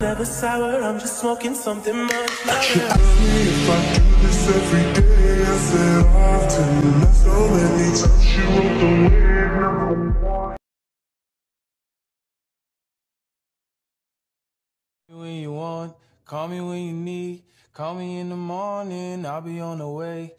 Never sour, I'm just smoking something much louder. If I do this every day, I said often. That's so many times she wrote the wave number one. when you want, call me when you need. Call me in the morning, I'll be on the way.